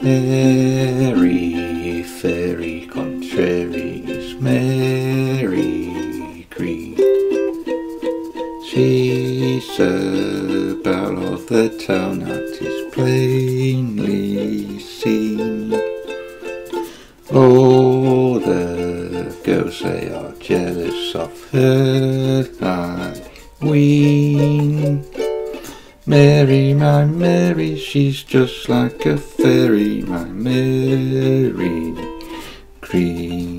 Mary, fairy contraries, Mary Green. She's the belle of the town that is plainly seen. All the girls they are jealous of her, I ween. Mary, my Mary, she's just like a fairy, my Mary Green.